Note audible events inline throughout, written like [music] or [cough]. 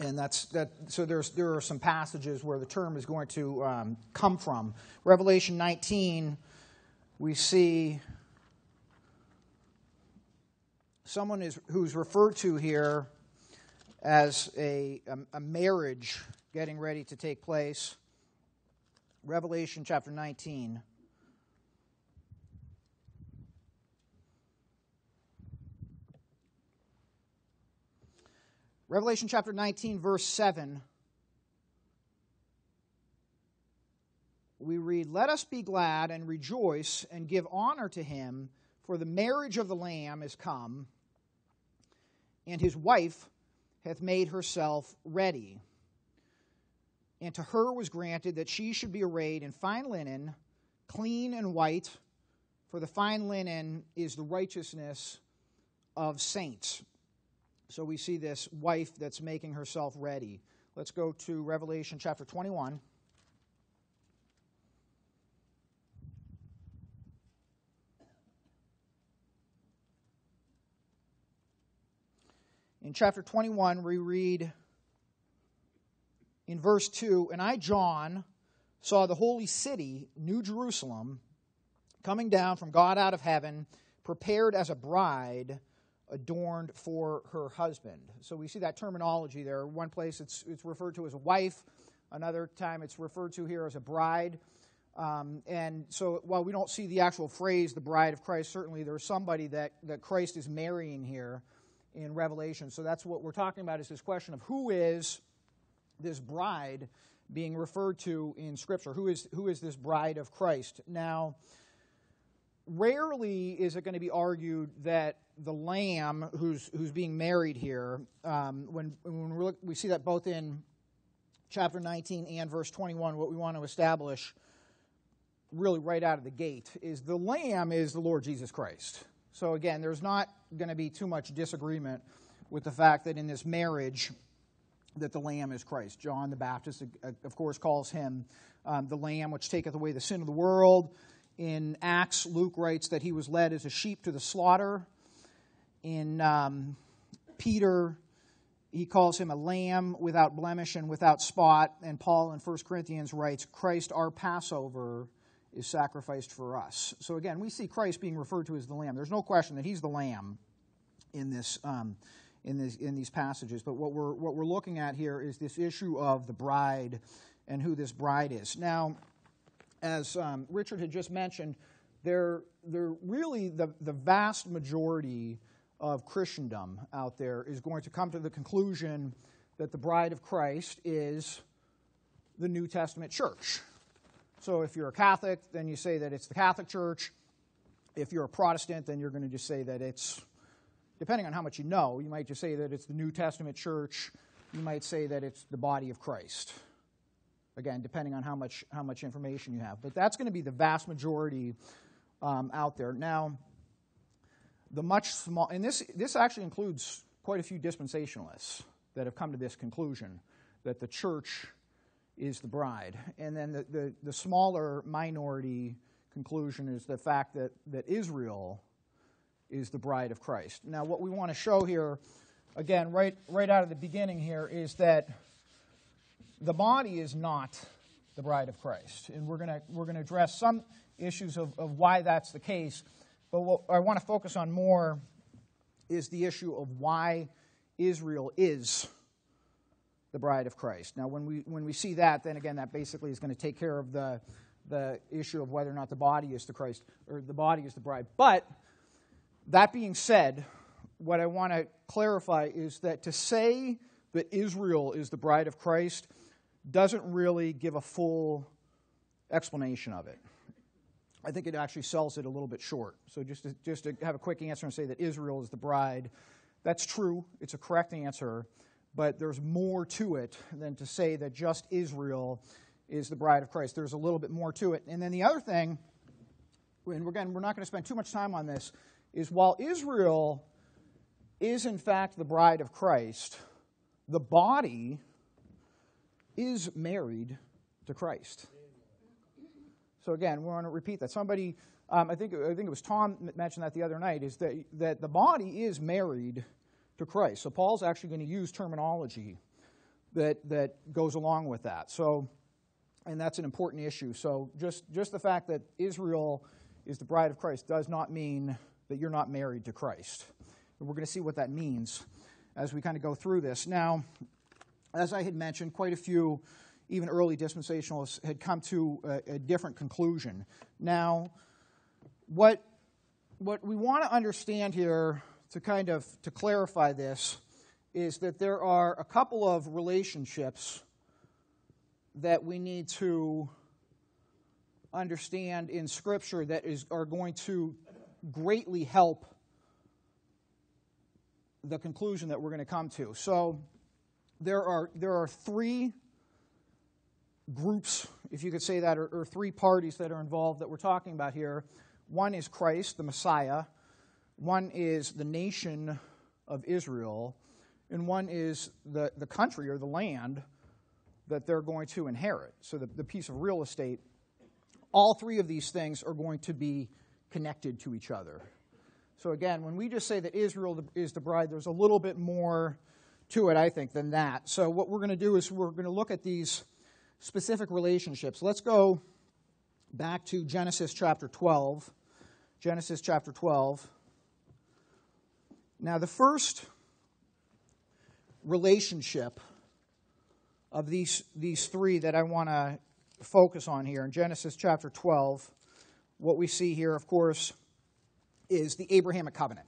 And that's that. So there's there are some passages where the term is going to um, come from. Revelation 19, we see someone is who's referred to here as a, a, a marriage getting ready to take place. Revelation chapter 19. Revelation chapter 19, verse 7. We read, Let us be glad and rejoice and give honor to him, for the marriage of the Lamb is come, and his wife hath made herself ready. And to her was granted that she should be arrayed in fine linen, clean and white, for the fine linen is the righteousness of saints. So we see this wife that's making herself ready. Let's go to Revelation chapter 21. In chapter 21, we read in verse 2 And I, John, saw the holy city, New Jerusalem, coming down from God out of heaven, prepared as a bride adorned for her husband. So we see that terminology there. One place it's, it's referred to as a wife, another time it's referred to here as a bride. Um, and so while we don't see the actual phrase, the bride of Christ, certainly there's somebody that, that Christ is marrying here in Revelation. So that's what we're talking about is this question of who is this bride being referred to in Scripture? Who is, who is this bride of Christ? Now, rarely is it going to be argued that the lamb who's, who's being married here, um, when, when we, look, we see that both in chapter 19 and verse 21, what we want to establish really right out of the gate is the lamb is the Lord Jesus Christ. So again, there's not going to be too much disagreement with the fact that in this marriage, that the Lamb is Christ. John the Baptist, of course, calls him um, the Lamb which taketh away the sin of the world. In Acts, Luke writes that he was led as a sheep to the slaughter. In um, Peter, he calls him a lamb without blemish and without spot. And Paul in 1 Corinthians writes, Christ our Passover is sacrificed for us. So again, we see Christ being referred to as the lamb. There's no question that he's the lamb in this. Um, in, this, in these passages. But what we're, what we're looking at here is this issue of the bride and who this bride is. Now, as um, Richard had just mentioned, they're, they're really the, the vast majority of Christendom out there is going to come to the conclusion that the bride of Christ is the New Testament church. So if you're a Catholic, then you say that it's the Catholic Church. If you're a Protestant, then you're going to just say that it's depending on how much you know, you might just say that it's the New Testament church. You might say that it's the body of Christ. Again, depending on how much, how much information you have. But that's going to be the vast majority um, out there. Now, the much small, and this, this actually includes quite a few dispensationalists that have come to this conclusion that the church is the bride. And then the, the, the smaller minority conclusion is the fact that, that Israel is the bride of Christ. Now, what we want to show here, again, right, right out of the beginning here, is that the body is not the bride of Christ. And we're going to we're to address some issues of, of why that's the case. But what I want to focus on more is the issue of why Israel is the bride of Christ. Now, when we, when we see that, then again, that basically is going to take care of the, the issue of whether or not the body is the Christ, or the body is the bride. But that being said, what I want to clarify is that to say that Israel is the bride of Christ doesn't really give a full explanation of it. I think it actually sells it a little bit short. So just to, just to have a quick answer and say that Israel is the bride, that's true. It's a correct answer, but there's more to it than to say that just Israel is the bride of Christ. There's a little bit more to it. And then the other thing, and again, we're not going to spend too much time on this, is while Israel is in fact the bride of Christ, the body is married to Christ. So again, we want to repeat that. Somebody, um, I think, I think it was Tom mentioned that the other night, is that that the body is married to Christ. So Paul's actually going to use terminology that, that goes along with that. So, and that's an important issue. So, just, just the fact that Israel is the bride of Christ does not mean that you're not married to Christ. And we're going to see what that means as we kind of go through this. Now, as I had mentioned, quite a few, even early dispensationalists, had come to a, a different conclusion. Now, what, what we want to understand here to kind of to clarify this is that there are a couple of relationships that we need to understand in Scripture that is, are going to greatly help the conclusion that we're going to come to. So there are, there are three groups, if you could say that, or, or three parties that are involved that we're talking about here. One is Christ, the Messiah. One is the nation of Israel. And one is the, the country or the land that they're going to inherit. So the, the piece of real estate. All three of these things are going to be connected to each other. So again, when we just say that Israel is the bride, there's a little bit more to it, I think, than that. So what we're going to do is we're going to look at these specific relationships. Let's go back to Genesis chapter 12. Genesis chapter 12. Now, the first relationship of these, these three that I want to focus on here in Genesis chapter 12, what we see here, of course, is the Abrahamic covenant.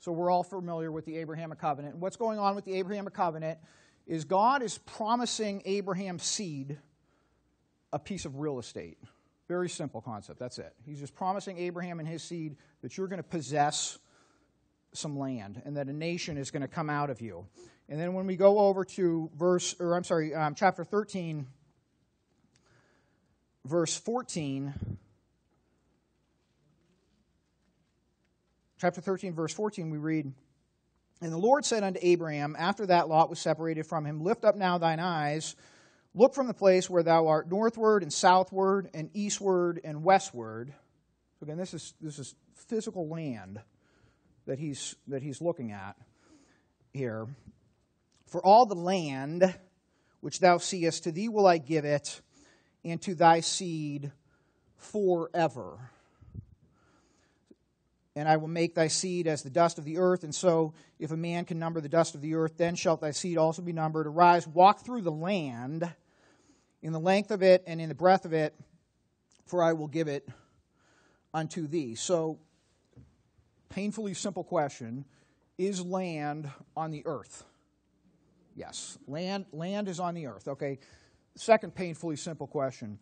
So we're all familiar with the Abrahamic covenant. What's going on with the Abrahamic covenant is God is promising Abraham's seed a piece of real estate. Very simple concept. That's it. He's just promising Abraham and his seed that you're going to possess some land and that a nation is going to come out of you. And then when we go over to verse, or I'm sorry, um, chapter 13, verse 14, chapter 13, verse 14, we read, And the Lord said unto Abraham, after that Lot was separated from him, Lift up now thine eyes, look from the place where thou art northward and southward and eastward and westward. So again, this is, this is physical land that he's, that he's looking at here. For all the land which thou seest, to thee will I give it, and to thy seed forever and I will make thy seed as the dust of the earth. And so, if a man can number the dust of the earth, then shalt thy seed also be numbered. Arise, walk through the land in the length of it and in the breadth of it, for I will give it unto thee. So, painfully simple question Is land on the earth? Yes, land, land is on the earth. Okay, second painfully simple question.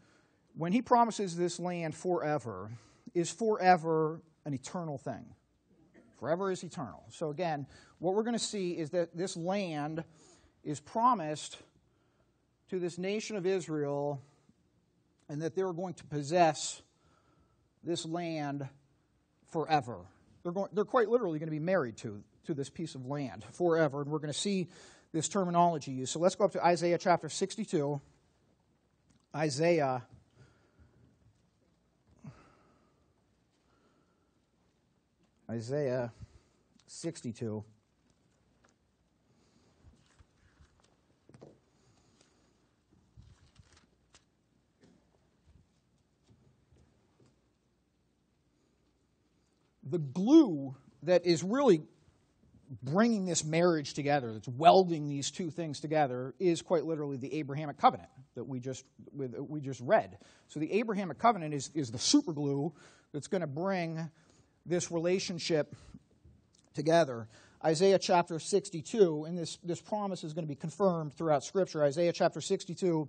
When he promises this land forever, is forever an eternal thing. Forever is eternal. So, again, what we're going to see is that this land is promised to this nation of Israel and that they're going to possess this land forever. They're, going, they're quite literally going to be married to, to this piece of land forever. And we're going to see this terminology used. So let's go up to Isaiah chapter 62. Isaiah Isaiah 62. The glue that is really bringing this marriage together, that's welding these two things together, is quite literally the Abrahamic covenant that we just, we just read. So the Abrahamic covenant is, is the super glue that's going to bring this relationship together. Isaiah chapter 62, and this, this promise is going to be confirmed throughout Scripture. Isaiah chapter 62,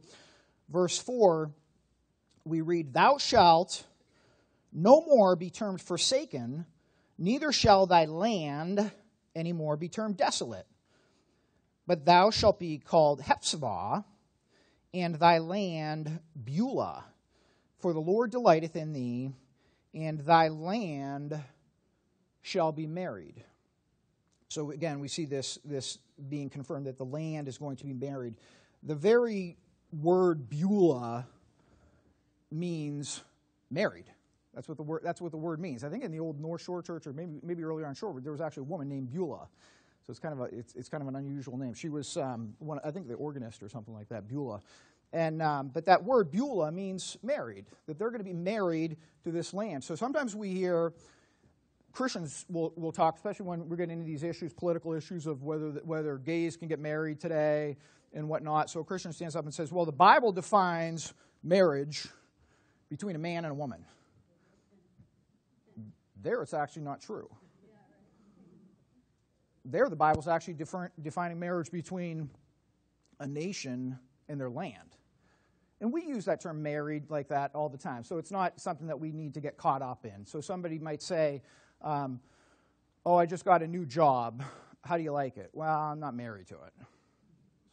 verse 4, we read, Thou shalt no more be termed forsaken, neither shall thy land any more be termed desolate. But thou shalt be called Hephzibah, and thy land Beulah. For the Lord delighteth in thee, and thy land shall be married. So again, we see this, this being confirmed that the land is going to be married. The very word Beulah means married. That's what the word, that's what the word means. I think in the old North Shore Church, or maybe, maybe earlier on Shore, there was actually a woman named Beulah. So it's kind of a it's, it's kind of an unusual name. She was um, one, I think the organist or something like that, Beulah. And um, but that word Beulah means married. That they're going to be married to this land. So sometimes we hear Christians will, will talk, especially when we're getting into these issues, political issues of whether whether gays can get married today and whatnot. So a Christian stands up and says, "Well, the Bible defines marriage between a man and a woman." There, it's actually not true. There, the Bible's actually defining marriage between a nation and their land. And we use that term married like that all the time. So it's not something that we need to get caught up in. So somebody might say, um, Oh, I just got a new job. How do you like it? Well, I'm not married to it.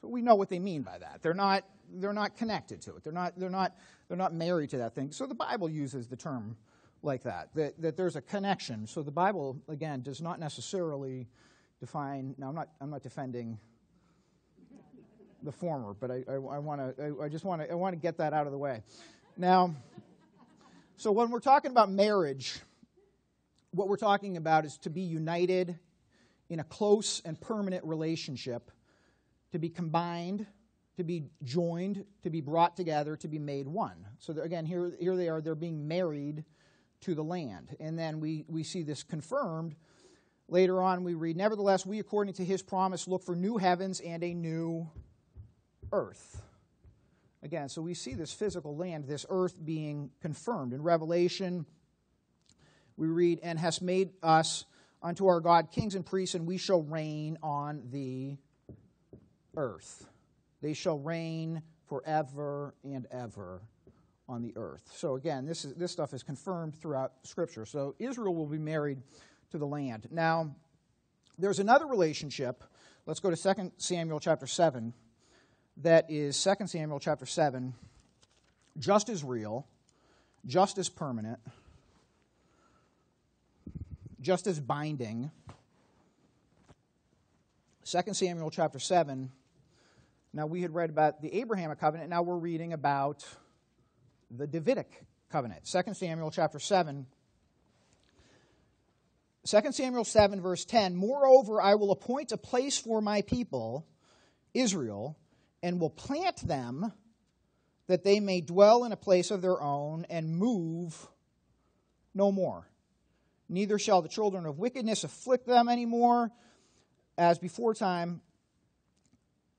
So we know what they mean by that. They're not, they're not connected to it, they're not, they're, not, they're not married to that thing. So the Bible uses the term like that, that, that there's a connection. So the Bible, again, does not necessarily define. Now, I'm not, I'm not defending the former, but I, I, I want to, I, I just want to, I want to get that out of the way. Now, so when we're talking about marriage, what we're talking about is to be united in a close and permanent relationship, to be combined, to be joined, to be brought together, to be made one. So again, here, here they are, they're being married to the land. And then we, we see this confirmed. Later on, we read, Nevertheless, we, according to his promise, look for new heavens and a new earth. Again, so we see this physical land, this earth being confirmed. In Revelation, we read, And has made us unto our God kings and priests, and we shall reign on the earth. They shall reign forever and ever on the earth. So again, this is this stuff is confirmed throughout Scripture. So Israel will be married to the land. Now, there's another relationship. Let's go to 2 Samuel chapter 7. That is 2 Samuel chapter 7, just as real, just as permanent, just as binding. 2 Samuel chapter 7. Now, we had read about the Abrahamic covenant. Now we're reading about the Davidic covenant. 2 Samuel chapter 7. 2 Samuel 7, verse 10 Moreover, I will appoint a place for my people, Israel, and will plant them that they may dwell in a place of their own and move no more. Neither shall the children of wickedness afflict them any more, as before time,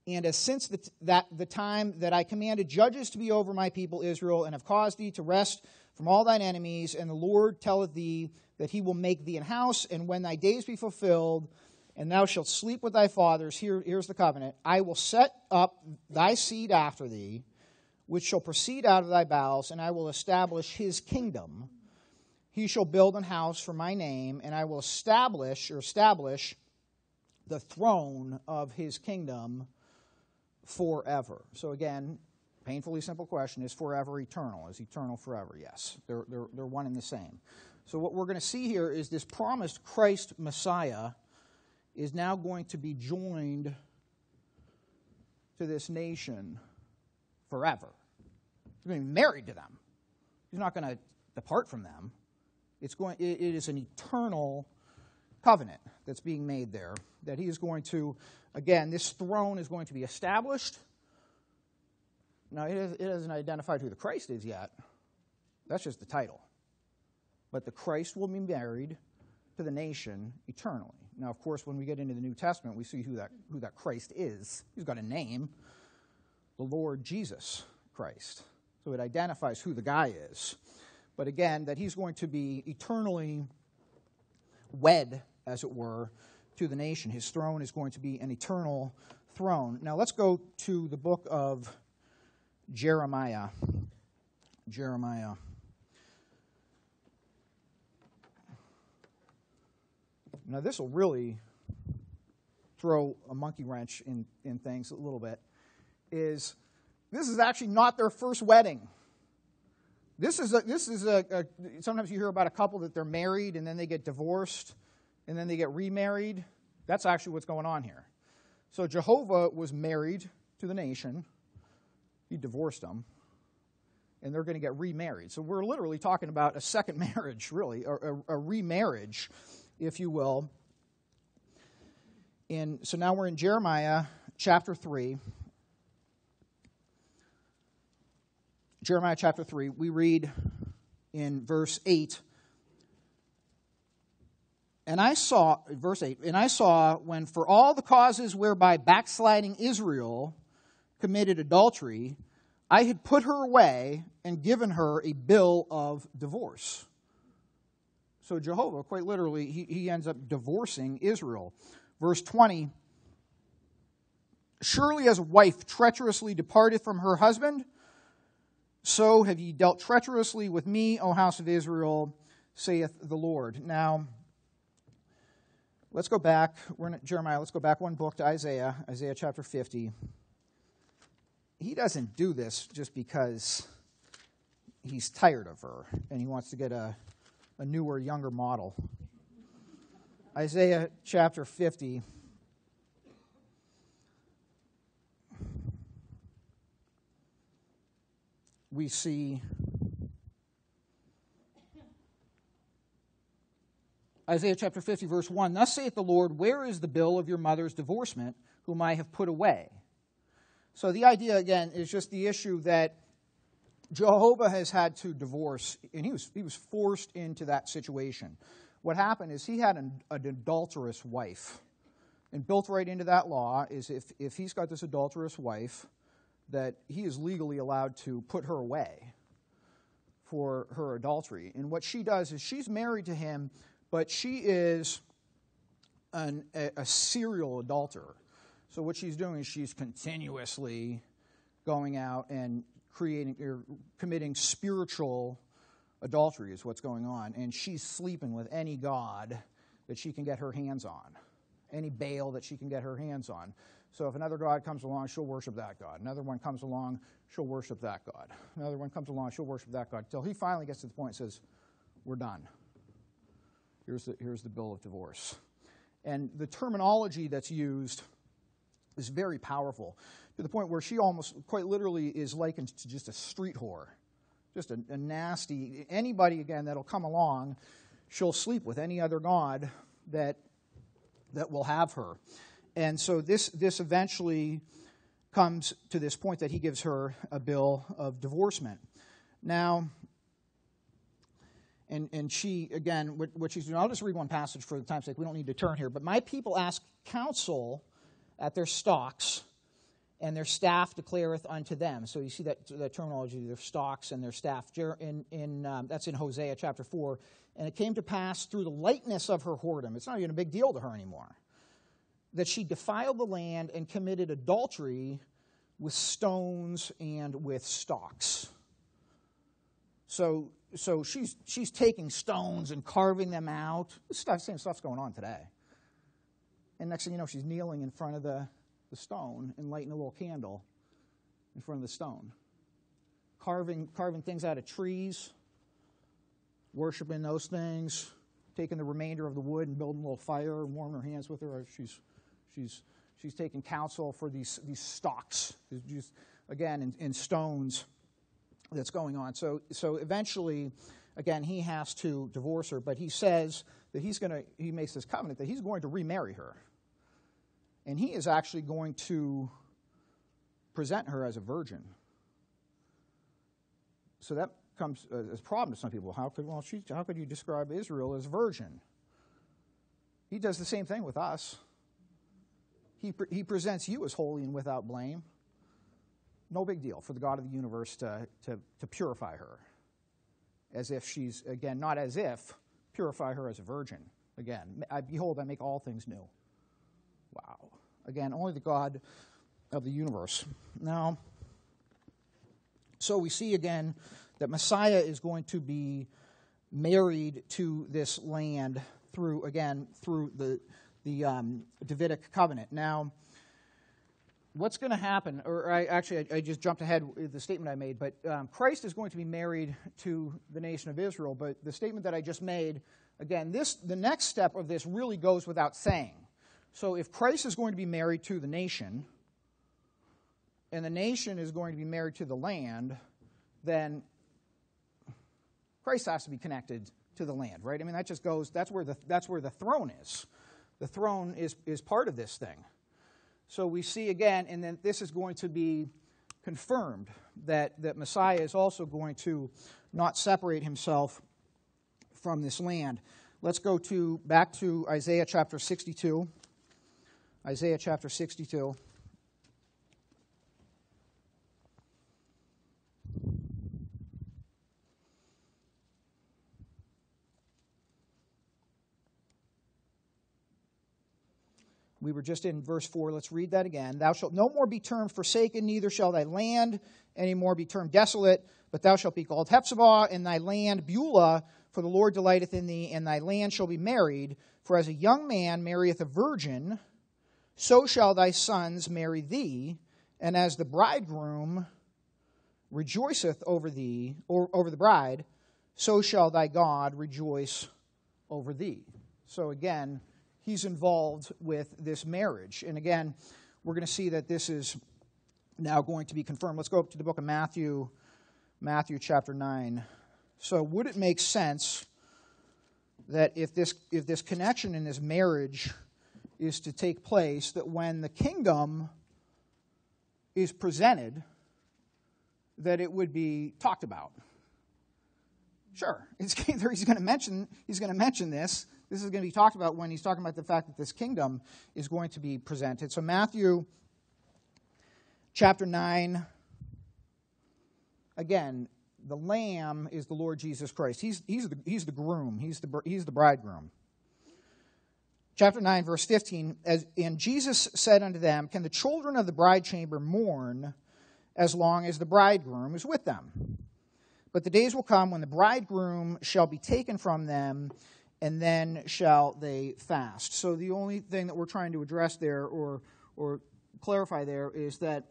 and as since the, that, the time that I commanded judges to be over my people Israel, and have caused thee to rest from all thine enemies, and the Lord telleth thee that he will make thee an house, and when thy days be fulfilled, and thou shalt sleep with thy fathers, here, here's the covenant, I will set up thy seed after thee, which shall proceed out of thy bowels, and I will establish his kingdom. He shall build an house for my name, and I will establish or establish the throne of his kingdom forever. So again, painfully simple question is forever eternal? Is eternal forever? Yes. They're, they're, they're one and the same. So what we're going to see here is this promised Christ Messiah is now going to be joined to this nation forever. He's going to be married to them. He's not going to depart from them. It's going, it is an eternal covenant that's being made there that he is going to Again, this throne is going to be established. Now, it hasn't identified who the Christ is yet. That's just the title. But the Christ will be married to the nation eternally. Now, of course, when we get into the New Testament, we see who that, who that Christ is. He's got a name the Lord Jesus Christ. So it identifies who the guy is. But again, that he's going to be eternally wed, as it were, to the nation. His throne is going to be an eternal throne. Now let's go to the book of Jeremiah. Jeremiah. Now, this will really throw a monkey wrench in, in things a little bit. Is this is actually not their first wedding. This is a, this is a, a sometimes you hear about a couple that they're married and then they get divorced and then they get remarried. That's actually what's going on here. So Jehovah was married to the nation, he divorced them, and they're going to get remarried. So we're literally talking about a second [laughs] marriage, really, or a, a remarriage, if you will. In, so now we're in Jeremiah chapter 3. Jeremiah chapter 3. We read in verse 8. And I saw, verse 8, and I saw when for all the causes whereby backsliding Israel committed adultery, I had put her away and given her a bill of divorce. So Jehovah, quite literally, he, he ends up divorcing Israel. Verse 20 Surely as a wife treacherously departed from her husband, so have ye dealt treacherously with me, O house of Israel, saith the Lord. Now, let's go back. We're in Jeremiah. Let's go back one book to Isaiah, Isaiah chapter 50. He doesn't do this just because he's tired of her and he wants to get a, a newer, younger model. Isaiah chapter 50. We see Isaiah chapter 50, verse 1 Thus saith the Lord, Where is the bill of your mother's divorcement, whom I have put away? So the idea, again, is just the issue that Jehovah has had to divorce, and he was, he was forced into that situation. What happened is he had an, an adulterous wife. And built right into that law is if, if he's got this adulterous wife, that he is legally allowed to put her away for her adultery. And what she does is she's married to him, but she is an, a, a serial adulterer. So what she's doing is she's continuously going out and creating or committing spiritual adultery is what's going on. And she's sleeping with any god that she can get her hands on, any Baal that she can get her hands on. So if another God comes along, she'll worship that God. Another one comes along, she'll worship that God. Another one comes along, she'll worship that God. Until he finally gets to the point and says, We're done. Here's the, here's the bill of divorce. And the terminology that's used is very powerful to the point where she almost, quite literally, is likened to just a street whore just a, a nasty, anybody again that'll come along, she'll sleep with any other god that, that will have her. And so this, this eventually comes to this point that he gives her a bill of divorcement. Now, and, and she, again, what, what she's doing, I'll just read one passage for the time's sake. We don't need to turn here. But my people ask counsel at their stocks and their staff declareth unto them. So you see that, that terminology, their stocks and their staff. In, in, um, that's in Hosea chapter 4. And it came to pass through the lightness of her whoredom, it's not even a big deal to her anymore, that she defiled the land and committed adultery with stones and with stocks. So, so she's, she's taking stones and carving them out. Stuff, same stuff's going on today. And next thing you know, she's kneeling in front of the, the stone and lighting a little candle in front of the stone. Carving, carving things out of trees, worshiping those things, taking the remainder of the wood and building a little fire and warming her hands with her. She's, she's, she's taking counsel for these, these stocks, just, again, in, in stones that's going on. So, so eventually, again, he has to divorce her, but he says that he's going to, he makes this covenant that he's going to remarry her and he is actually going to present her as a virgin. So that comes uh, as a problem to some people. How could, well, she, how could you describe Israel as virgin? He does the same thing with us. He, he presents you as holy and without blame. No big deal for the God of the universe to, to, to purify her. As if she's, again, not as if, purify her as a virgin. Again, I, behold, I make all things new. Wow. Again, only the God of the universe. Now, so we see again that Messiah is going to be married to this land through, again, through the, the um, Davidic covenant. Now, what's going to happen, or I, actually, I, I, just jumped ahead with the statement I made, but um, Christ is going to be married to the nation of Israel. But the statement that I just made, again, this the next step of this really goes without saying. So if Christ is going to be married to the nation, and the nation is going to be married to the land, then Christ has to be connected to the land, right? I mean, that just goes, that's where the, that's where the throne is. The throne is, is part of this thing. So we see again, and then this is going to be confirmed that, that Messiah is also going to not separate himself from this land. Let's go to back to Isaiah chapter 62. Isaiah chapter 62. We were just in verse 4. Let's read that again. Thou shalt no more be termed forsaken, neither shall thy land any more be termed desolate, but thou shalt be called Hephzibah, and thy land Beulah, for the Lord delighteth in thee, and thy land shall be married. For as a young man marrieth a virgin, so shall thy sons marry thee, and as the bridegroom rejoiceth over thee, or over the bride, so shall thy God rejoice over thee. So again, he's involved with this marriage. And again, we're going to see that this is now going to be confirmed. Let's go up to the book of Matthew, Matthew chapter 9. So, would it make sense that if this, if this connection in this marriage is to take place, that when the kingdom is presented, that it would be talked about? Sure, [laughs] he's going to mention he's going to mention this, this is going to be talked about when he's talking about the fact that this kingdom is going to be presented. So, Matthew chapter 9, again, the lamb is the Lord Jesus Christ. He's, he's, the, he's the groom, he's the, he's the bridegroom. Chapter 9, verse 15, as, and Jesus said unto them, Can the children of the bride chamber mourn as long as the bridegroom is with them? But the days will come when the bridegroom shall be taken from them and then shall they fast. So the only thing that we're trying to address there or, or clarify there is that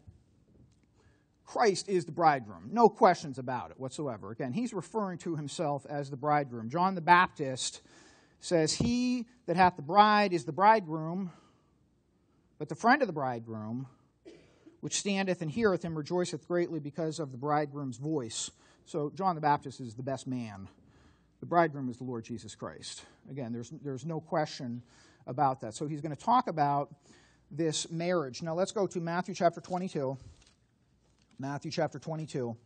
Christ is the bridegroom. No questions about it whatsoever. Again, he's referring to himself as the bridegroom. John the Baptist says, He that hath the bride is the bridegroom, but the friend of the bridegroom, which standeth and heareth him, rejoiceth greatly because of the bridegroom's voice. So John the Baptist is the best man the bridegroom is the Lord Jesus Christ. Again, there's, there's no question about that. So he's going to talk about this marriage. Now let's go to Matthew chapter 22. Matthew chapter 22.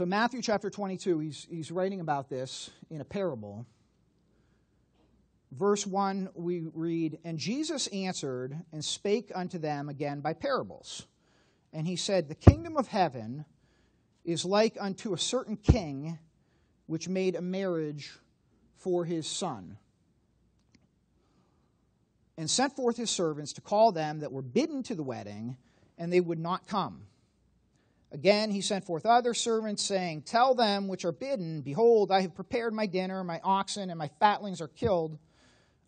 So, Matthew chapter 22, he's, he's writing about this in a parable. Verse 1, we read, And Jesus answered and spake unto them again by parables. And he said, The kingdom of heaven is like unto a certain king which made a marriage for his son, and sent forth his servants to call them that were bidden to the wedding, and they would not come. Again, he sent forth other servants, saying, Tell them which are bidden, Behold, I have prepared my dinner, my oxen and my fatlings are killed,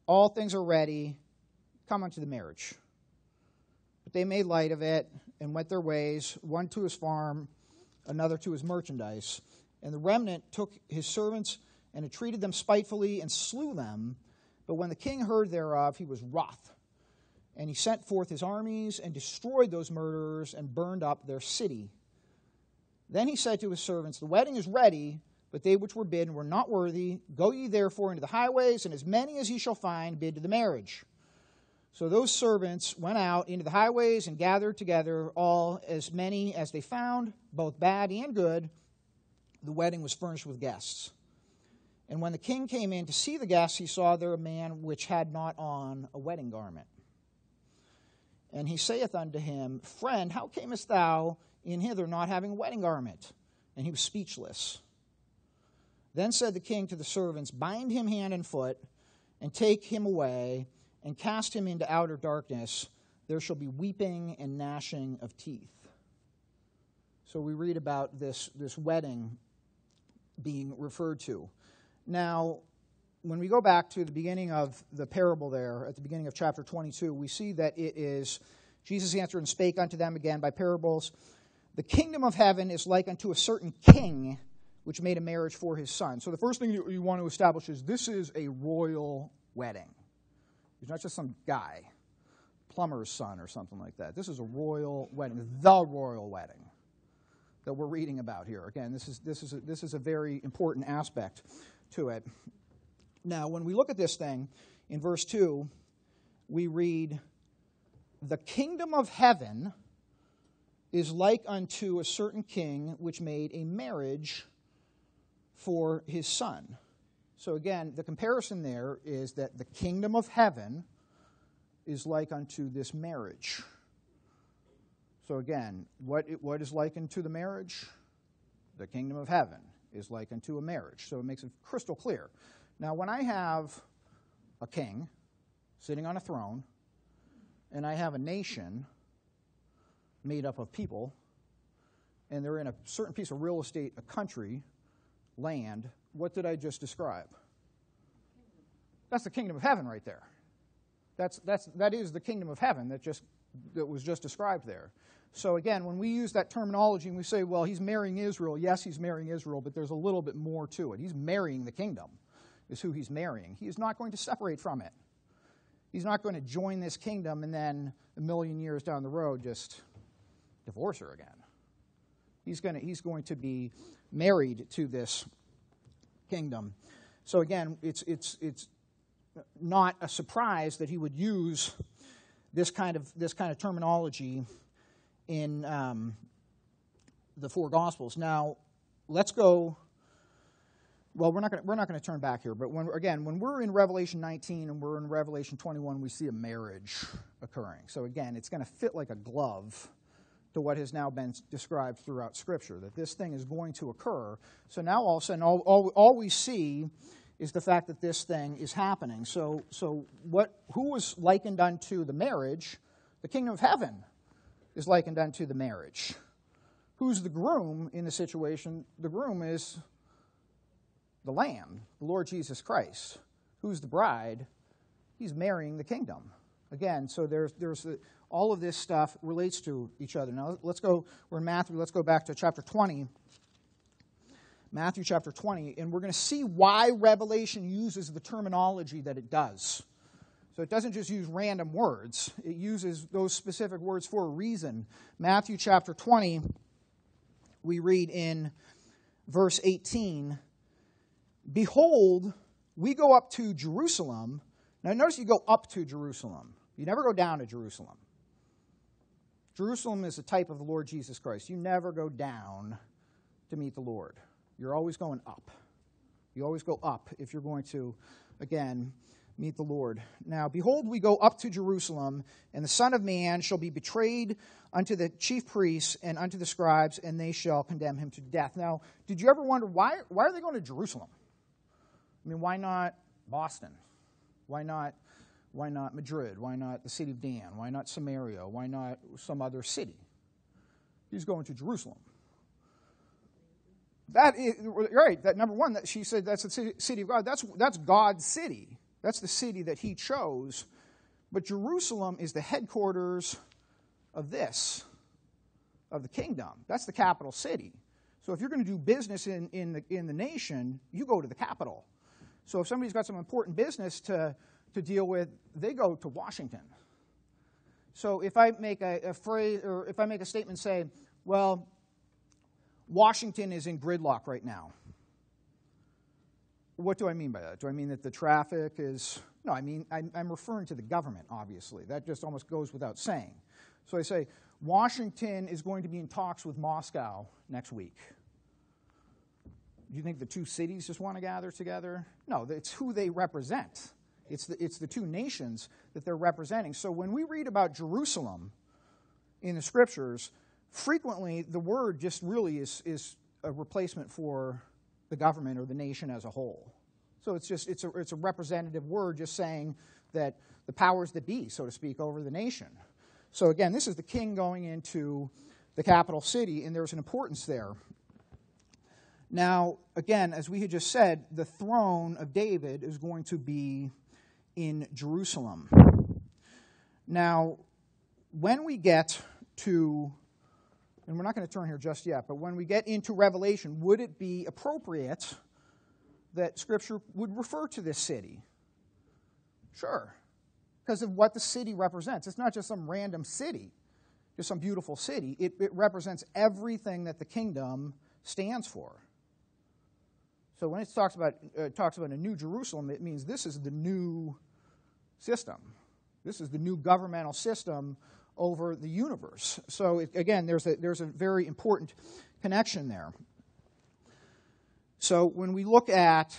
all things are ready, come unto the marriage. But they made light of it and went their ways, one to his farm, another to his merchandise. And the remnant took his servants and entreated them spitefully and slew them. But when the king heard thereof, he was wroth. And he sent forth his armies and destroyed those murderers and burned up their city. Then he said to his servants, The wedding is ready, but they which were bidden were not worthy. Go ye therefore into the highways, and as many as ye shall find, bid to the marriage. So those servants went out into the highways and gathered together all as many as they found, both bad and good. The wedding was furnished with guests. And when the king came in to see the guests, he saw there a man which had not on a wedding garment. And he saith unto him, Friend, how camest thou in hither, not having a wedding garment. And he was speechless. Then said the king to the servants, Bind him hand and foot, and take him away, and cast him into outer darkness. There shall be weeping and gnashing of teeth. So we read about this, this wedding being referred to. Now, when we go back to the beginning of the parable there, at the beginning of chapter 22, we see that it is Jesus answered and spake unto them again by parables. The kingdom of heaven is like unto a certain king which made a marriage for his son. So the first thing you want to establish is this is a royal wedding. He's not just some guy, plumber's son or something like that. This is a royal wedding, the royal wedding that we're reading about here. Again, this is, this is, a, this is a very important aspect to it. Now, when we look at this thing, in verse 2, we read, The kingdom of heaven is like unto a certain king which made a marriage for his son. So, again, the comparison there is that the kingdom of heaven is like unto this marriage. So, again, what, what is like unto the marriage? The kingdom of heaven is like unto a marriage. So, it makes it crystal clear. Now, when I have a king sitting on a throne, and I have a nation made up of people, and they're in a certain piece of real estate, a country, land, what did I just describe? That's the kingdom of heaven right there. That's, that's, that is the kingdom of heaven that, just, that was just described there. So again, when we use that terminology and we say, well, he's marrying Israel, yes, he's marrying Israel, but there's a little bit more to it. He's marrying the kingdom, is who he's marrying. He is not going to separate from it. He's not going to join this kingdom and then a million years down the road just divorce her again. He's going to, he's going to be married to this kingdom. So again, it's, it's, it's not a surprise that he would use this kind of, this kind of terminology in um, the four Gospels. Now, let's go. Well, we're not going we're not going to turn back here, but when again, when we're in Revelation 19 and we're in Revelation 21, we see a marriage occurring. So again, it's going to fit like a glove to what has now been described throughout Scripture, that this thing is going to occur. So now all of a sudden, all, all, all we see is the fact that this thing is happening. So, so what, who was likened unto the marriage? The kingdom of heaven is likened unto the marriage. Who's the groom in the situation? The groom is the Lamb, the Lord Jesus Christ. Who's the bride? He's marrying the kingdom. Again, so there's, there's the, all of this stuff relates to each other. Now, let's go, we're in Matthew, let's go back to chapter 20. Matthew chapter 20, and we're going to see why Revelation uses the terminology that it does. So it doesn't just use random words, it uses those specific words for a reason. Matthew chapter 20, we read in verse 18 Behold, we go up to Jerusalem. Now, notice you go up to Jerusalem, you never go down to Jerusalem. Jerusalem is a type of the Lord Jesus Christ. You never go down to meet the Lord, you're always going up. You always go up if you're going to, again, meet the Lord. Now, behold, we go up to Jerusalem, and the Son of Man shall be betrayed unto the chief priests and unto the scribes, and they shall condemn him to death. Now, did you ever wonder why, why are they going to Jerusalem? I mean, why not Boston? Why not why not Madrid? Why not the city of Dan? Why not Samaria? Why not some other city? He's going to Jerusalem. That is right. That number one, that she said that's the city of God. That's that's God's city. That's the city that He chose. But Jerusalem is the headquarters of this, of the kingdom. That's the capital city. So if you're going to do business in, in, the, in the nation, you go to the capital. So if somebody's got some important business to to deal with, they go to Washington. So if I make a, a phrase or if I make a statement, say, well, Washington is in gridlock right now. What do I mean by that? Do I mean that the traffic is. No, I mean, I'm, I'm referring to the government, obviously. That just almost goes without saying. So I say, Washington is going to be in talks with Moscow next week. Do you think the two cities just want to gather together? No, it's who they represent. It's the, it's the two nations that they're representing. So when we read about Jerusalem in the scriptures, frequently the word just really is, is a replacement for the government or the nation as a whole. So it's just it's a, it's a representative word just saying that the powers that be, so to speak, over the nation. So again, this is the king going into the capital city, and there's an importance there. Now, again, as we had just said, the throne of David is going to be in Jerusalem. Now, when we get to, and we're not going to turn here just yet, but when we get into Revelation, would it be appropriate that Scripture would refer to this city? Sure. because of what the city represents. It's not just some random city, just some beautiful city. It, it represents everything that the kingdom stands for. So when it talks about, uh, talks about a new Jerusalem, it means this is the new system. This is the new governmental system over the universe. So it, again, there's a, there's a very important connection there. So when we look at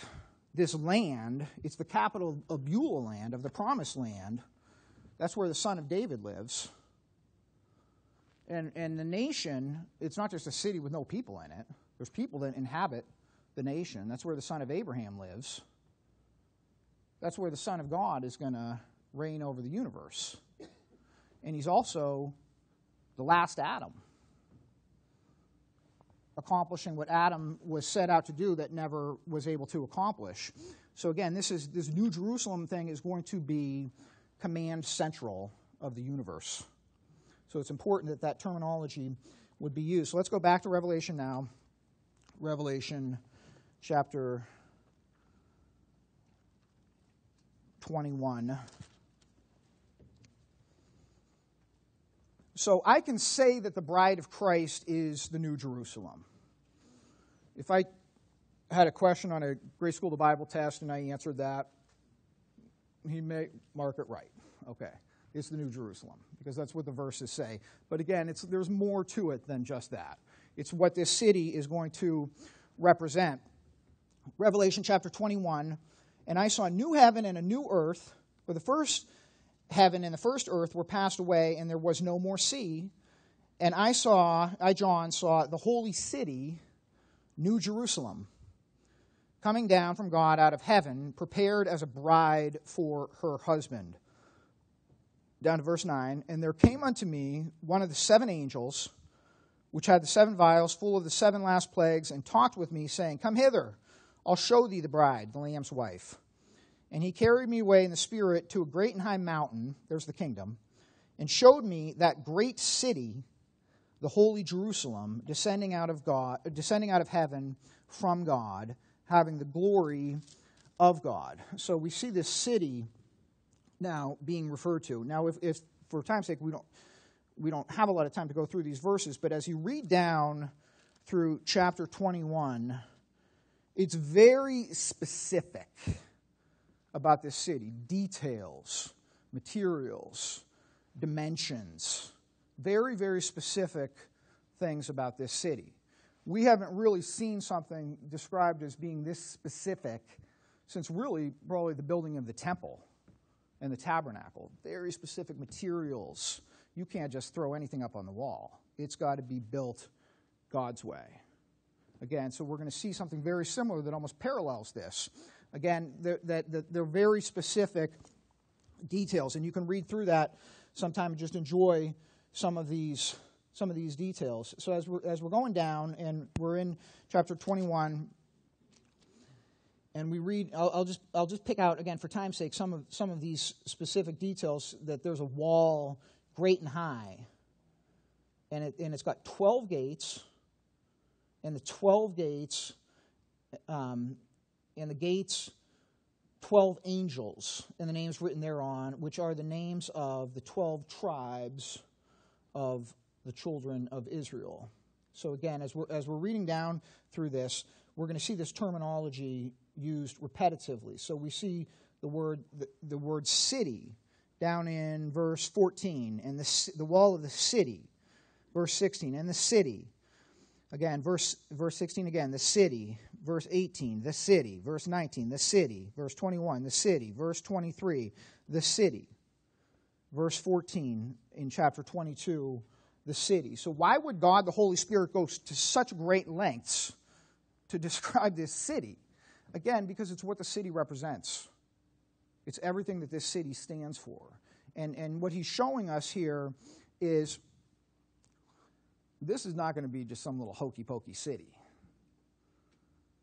this land, it's the capital of Beulah land, of the promised land. That's where the son of David lives. And, and the nation, it's not just a city with no people in it. There's people that inhabit the nation. That's where the son of Abraham lives. That's where the son of God is going to reign over the universe. And he's also the last Adam, accomplishing what Adam was set out to do that never was able to accomplish. So again, this is this New Jerusalem thing is going to be command central of the universe. So it's important that that terminology would be used. So let's go back to Revelation now. Revelation chapter 21. So I can say that the bride of Christ is the New Jerusalem. If I had a question on a Grace School the Bible test and I answered that, he may mark it right. Okay. It's the New Jerusalem, because that's what the verses say. But again, it's, there's more to it than just that. It's what this city is going to represent. Revelation chapter 21 And I saw a new heaven and a new earth, for the first heaven and the first earth were passed away, and there was no more sea. And I saw, I, John, saw the holy city, New Jerusalem, coming down from God out of heaven, prepared as a bride for her husband. Down to verse 9. And there came unto me one of the seven angels, which had the seven vials full of the seven last plagues, and talked with me, saying, Come hither, I'll show thee the bride, the Lamb's wife. And he carried me away in the Spirit to a great and high mountain, there's the kingdom, and showed me that great city, the holy Jerusalem, descending out of God, descending out of heaven from God, having the glory of God. So we see this city now being referred to. Now, if, if for time's sake we don't we don't have a lot of time to go through these verses, but as you read down through chapter 21, it's very specific about this city details, materials, dimensions, very, very specific things about this city. We haven't really seen something described as being this specific since really probably the building of the temple and the tabernacle. Very specific materials. You can't just throw anything up on the wall, it's got to be built God's way. Again, so we're going to see something very similar that almost parallels this. Again, that they're very specific details, and you can read through that sometime and just enjoy some of these some of these details. So as we're as we're going down, and we're in chapter 21, and we read. I'll, I'll just I'll just pick out again for time's sake some of some of these specific details. That there's a wall great and high, and it and it's got 12 gates, and the 12 gates. Um, and the gates 12 angels, and the names written thereon, which are the names of the 12 tribes of the children of Israel. So, again, as we're, as we're reading down through this, we're going to see this terminology used repetitively. So, we see the word, the, the word city down in verse 14, and the, the wall of the city, verse 16, and the city. Again, verse, verse 16 again, the city, verse 18, the city. Verse 19, the city. Verse 21, the city. Verse 23, the city. Verse 14 in chapter 22, the city. So, why would God, the Holy Spirit, go to such great lengths to [laughs] describe this city? Again, because it's what the city represents, it's everything that this city stands for. And, and what he's showing us here is this is not going to be just some little hokey pokey city.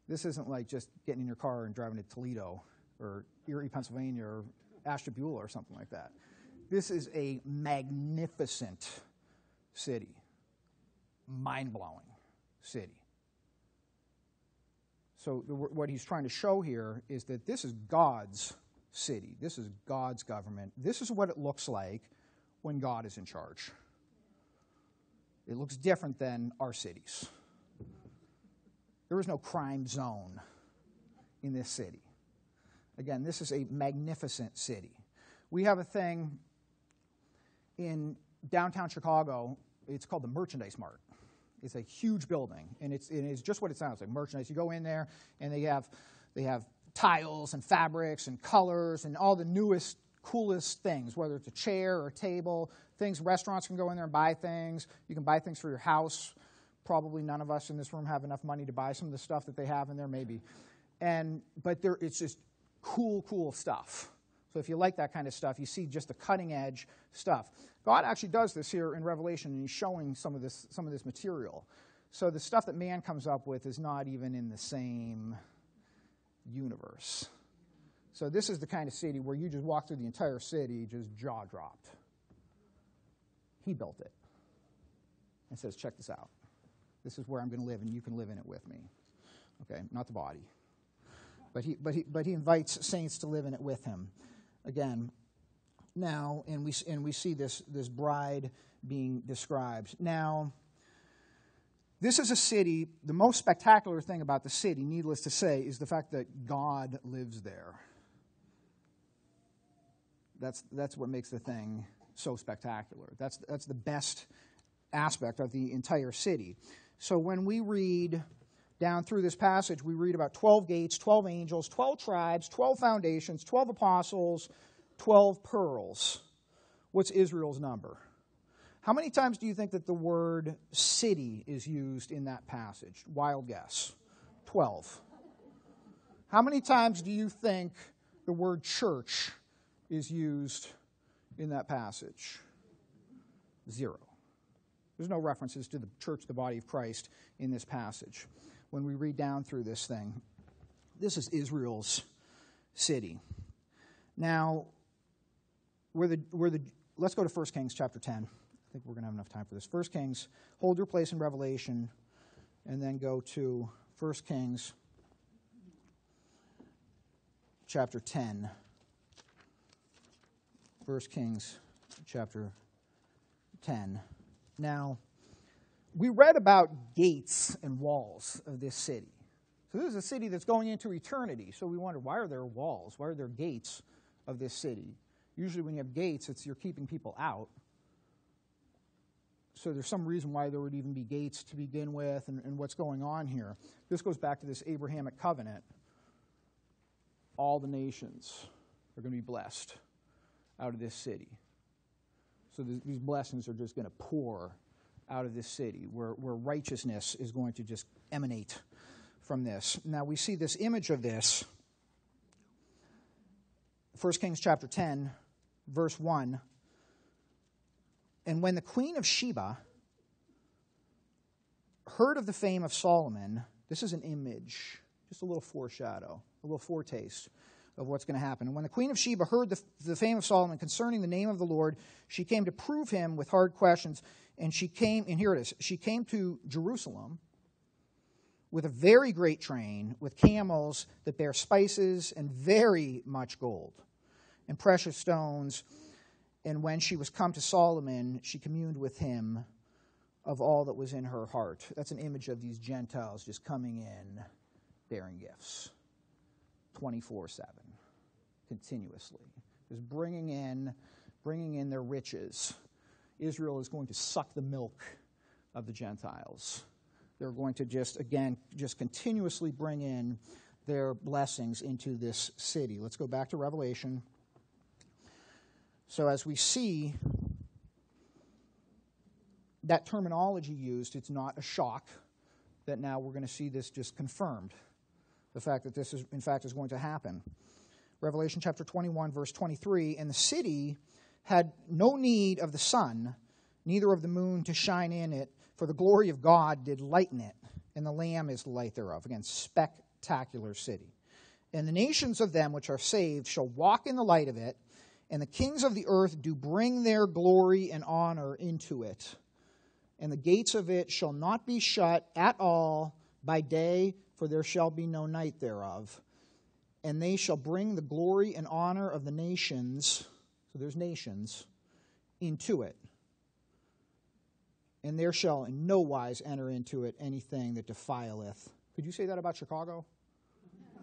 This isn't like just getting in your car and driving to Toledo or Erie, Pennsylvania or Ashtabula or something like that. This is a magnificent city, mind blowing city. So, what he's trying to show here is that this is God's city. This is God's government. This is what it looks like when God is in charge. It looks different than our cities. There is no crime zone in this city. Again, this is a magnificent city. We have a thing in downtown Chicago, it's called the Merchandise Mart. It's a huge building, and it's, it is just what it sounds like merchandise. You go in there, and they have, they have tiles and fabrics and colors and all the newest, coolest things, whether it's a chair or a table, things restaurants can go in there and buy things. You can buy things for your house. Probably none of us in this room have enough money to buy some of the stuff that they have in there, maybe. And, but there, it's just cool, cool stuff. So if you like that kind of stuff, you see just the cutting edge stuff. God actually does this here in Revelation, and He's showing some of this, some of this material. So the stuff that man comes up with is not even in the same universe. So this is the kind of city where you just walk through the entire city, just jaw dropped. He built it and says, check this out. This is where I'm going to live, and you can live in it with me. Okay, not the body. But he, but he, but he invites saints to live in it with him again now, and we, and we see this, this bride being described. Now, this is a city, the most spectacular thing about the city, needless to say, is the fact that God lives there. That's, that's what makes the thing so spectacular. That's, that's the best aspect of the entire city. So when we read down through this passage, we read about 12 gates, 12 angels, 12 tribes, 12 foundations, 12 apostles, 12 pearls. What's Israel's number? How many times do you think that the word city is used in that passage? Wild guess. 12. How many times do you think the word church is used in that passage? Zero. There's no references to the church, the body of Christ, in this passage when we read down through this thing. This is Israel's city. Now, where the, where the, let's go to 1 Kings chapter 10. I think we're going to have enough time for this. 1 Kings, hold your place in Revelation, and then go to 1 Kings chapter 10. 1 Kings chapter 10. Now, we read about gates and walls of this city. So this is a city that's going into eternity. So we wonder why are there walls? Why are there gates of this city? Usually, when you have gates, it's you're keeping people out. So there's some reason why there would even be gates to begin with, and, and what's going on here. This goes back to this Abrahamic covenant. All the nations are going to be blessed out of this city. So these blessings are just going to pour out of this city, where, where righteousness is going to just emanate from this. Now we see this image of this. 1 Kings chapter 10, verse 1. And when the queen of Sheba heard of the fame of Solomon, this is an image, just a little foreshadow, a little foretaste of what's going to happen. And when the queen of Sheba heard the, the fame of Solomon concerning the name of the Lord, she came to prove him with hard questions and she came, and here it is, she came to Jerusalem with a very great train, with camels that bear spices and very much gold and precious stones. And when she was come to Solomon, she communed with him of all that was in her heart. That's an image of these Gentiles just coming in bearing gifts 24 7, continuously. Just bringing in, bringing in their riches Israel is going to suck the milk of the Gentiles. They're going to just, again, just continuously bring in their blessings into this city. Let's go back to Revelation. So, as we see that terminology used, it's not a shock that now we're going to see this just confirmed. The fact that this is, in fact, is going to happen. Revelation chapter 21, verse 23 And the city had no need of the sun, neither of the moon to shine in it, for the glory of God did lighten it, and the Lamb is the light thereof. Again, spectacular city. And the nations of them which are saved shall walk in the light of it, and the kings of the earth do bring their glory and honor into it. And the gates of it shall not be shut at all by day, for there shall be no night thereof. and they shall bring the glory and honor of the nations, so there's nations, into it. And there shall in no wise enter into it anything that defileth. Could you say that about Chicago? [laughs]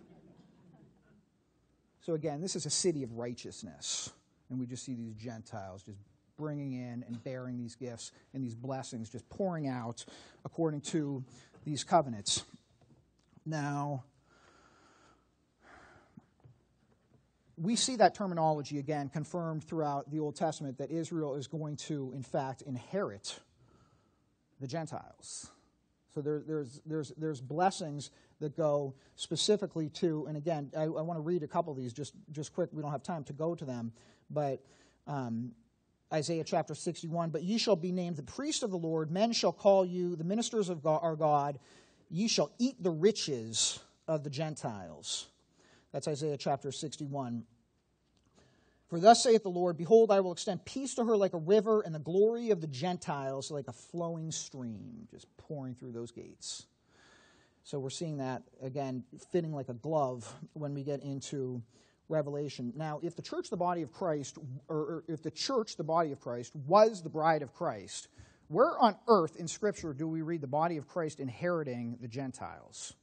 so again, this is a city of righteousness. And we just see these Gentiles just bringing in and bearing these gifts and these blessings, just pouring out according to these covenants. Now, we see that terminology again confirmed throughout the Old Testament that Israel is going to, in fact, inherit the Gentiles. So there, there's, there's, there's blessings that go specifically to, and again, I, I want to read a couple of these just, just quick. We don't have time to go to them, but um, Isaiah chapter 61 But ye shall be named the priest of the Lord, men shall call you the ministers of God, our God, ye shall eat the riches of the Gentiles. That's Isaiah chapter 61. For thus saith the Lord Behold, I will extend peace to her like a river, and the glory of the Gentiles like a flowing stream, just pouring through those gates. So we're seeing that, again, fitting like a glove when we get into Revelation. Now, if the church, the body of Christ, or if the church, the body of Christ, was the bride of Christ, where on earth in Scripture do we read the body of Christ inheriting the Gentiles?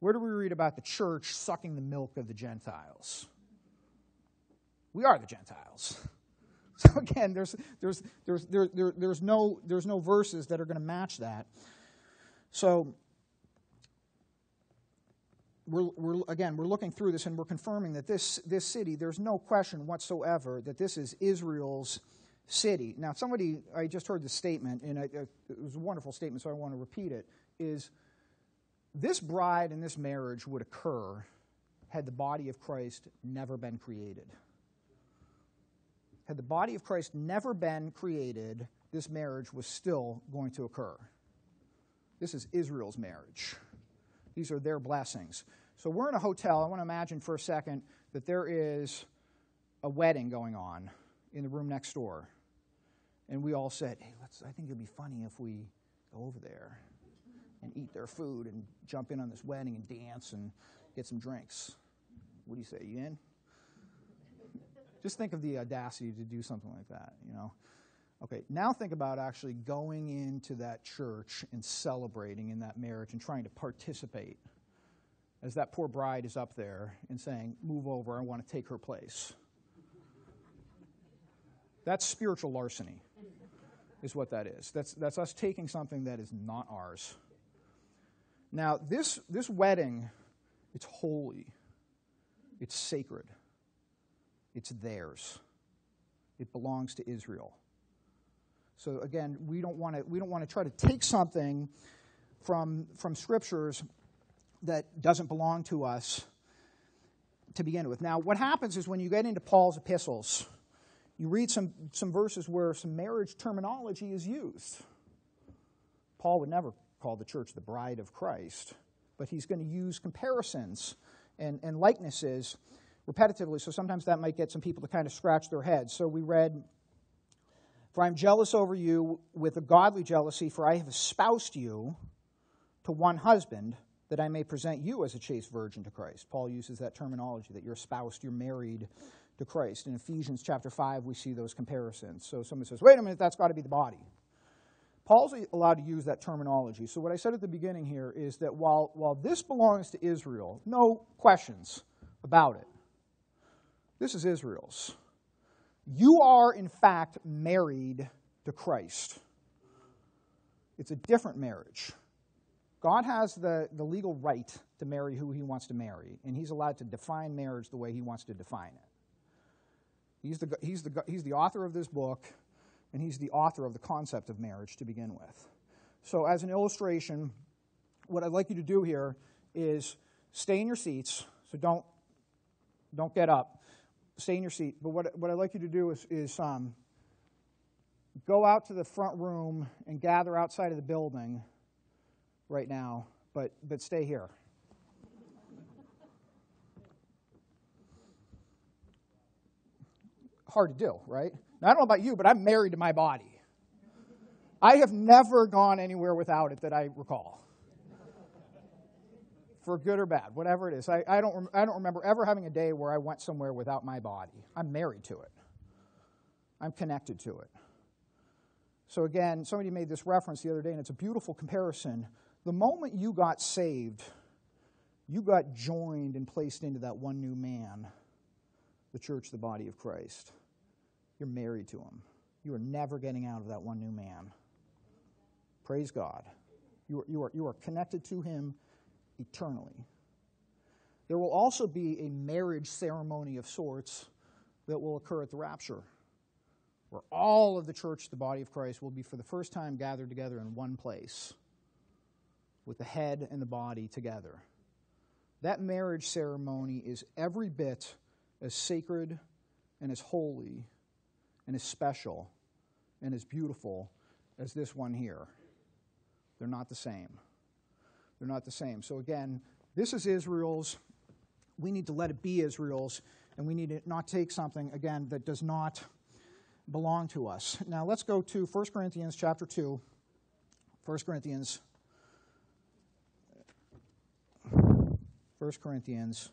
Where do we read about the church sucking the milk of the Gentiles? We are the Gentiles. [laughs] So again, there's, there's, there's, there, there, there's, no, there's no verses that are going to match that. So we're, we're, again, we're looking through this and we're confirming that this, this city, there's no question whatsoever that this is Israel's city. Now, somebody, I just heard the statement, and it was a wonderful statement, so I want to repeat it, is this bride and this marriage would occur had the body of Christ never been created. Had the body of Christ never been created, this marriage was still going to occur. This is Israel's marriage. These are their blessings. So we're in a hotel. I want to imagine for a second that there is a wedding going on in the room next door. And we all said, hey, let's, I think it'd be funny if we go over there and eat their food and jump in on this wedding and dance and get some drinks. What do you say? You in? Just think of the audacity to do something like that, you know. Okay, now think about actually going into that church and celebrating in that marriage and trying to participate as that poor bride is up there and saying, Move over, I want to take her place. That's spiritual larceny, is what that is. That's, that's us taking something that is not ours now, this, this wedding, it's holy, it's sacred, it's theirs, it belongs to Israel. So again, we don't want to we don't want to try to take something from from scriptures that doesn't belong to us to begin with. Now, what happens is when you get into Paul's epistles, you read some some verses where some marriage terminology is used. Paul would never call the church the bride of Christ, but he's going to use comparisons and, and likenesses repetitively, so sometimes that might get some people to kind of scratch their heads. So we read, For I am jealous over you with a godly jealousy, for I have espoused you to one husband, that I may present you as a chaste virgin to Christ. Paul uses that terminology that you're espoused, you're married to Christ. In Ephesians chapter 5, we see those comparisons. So someone says, wait a minute, that's got to be the body. Paul's allowed to use that terminology. So, what I said at the beginning here is that while, while this belongs to Israel, no questions about it, this is Israel's. You are, in fact, married to Christ. It's a different marriage. God has the, the legal right to marry who he wants to marry, and he's allowed to define marriage the way he wants to define it. He's the, he's the, he's the author of this book and he's the author of the concept of marriage to begin with. So, as an illustration, what I'd like you to do here is stay in your seats. So don't don't get up. Stay in your seat. But what what I'd like you to do is is um, go out to the front room and gather outside of the building right now. But but stay here. Hard to do, right? Now, I don't know about you, but I'm married to my body. I have never gone anywhere without it that I recall. for good or bad, whatever it is. I, I, don't, I don't remember ever having a day where I went somewhere without my body. I'm married to it, I'm connected to it. So, again, somebody made this reference the other day, and it's a beautiful comparison. The moment you got saved, you got joined and placed into that one new man, the church, the body of Christ. You're married to him. You are never getting out of that one new man. Praise God. You are, you are, you are connected to him eternally. There will also be a marriage ceremony of sorts that will occur at the rapture, where all of the church, the body of Christ, will be for the first time gathered together in one place, with the head and the body together. That marriage ceremony is every bit as sacred and as holy and as special and as beautiful as this one here. They're not the same. They're not the same. So, again, this is Israel's. We need to let it be Israel's, and we need to not take something, again, that does not belong to us. Now, let's go to 1 Corinthians chapter 2. 1 Corinthians. 1 Corinthians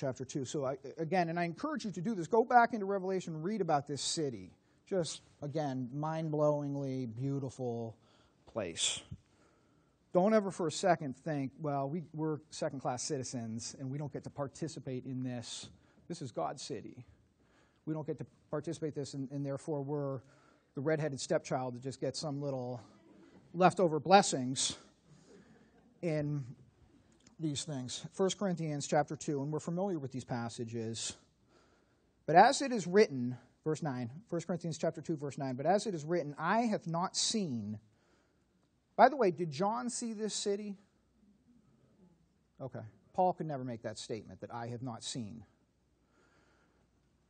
chapter 2. So, I, again, and I encourage you to do this. Go back into Revelation, read about this city. Just, again, mind blowingly beautiful place. Don't ever for a second think, well, we, we're second class citizens and we don't get to participate in this. This is God's city. We don't get to participate this, and, and therefore we're the redheaded stepchild that just gets some little leftover blessings in these things. 1 Corinthians chapter 2, and we're familiar with these passages. But as it is written, verse 9, 1 Corinthians chapter 2, verse 9, but as it is written, I have not seen. By the way, did John see this city? Okay. Paul could never make that statement that I have not seen.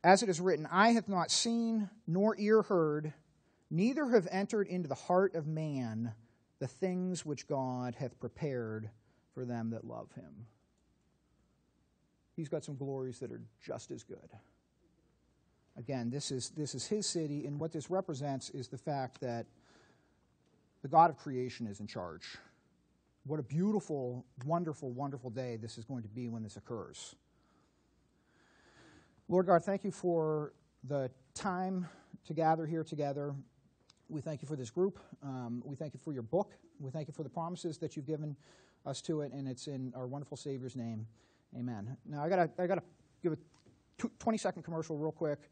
As it is written, I have not seen nor ear heard, neither have entered into the heart of man the things which God hath prepared for them that love him. He's got some glories that are just as good. Again, this is, this is his city, and what this represents is the fact that the God of creation is in charge. What a beautiful, wonderful, wonderful day this is going to be when this occurs. Lord God, thank you for the time to gather here together. We thank you for this group. Um, we thank you for your book. We thank you for the promises that you've given us to it, and it's in our wonderful Savior's name. Amen. Now, I got I to give a 20 second commercial real quick.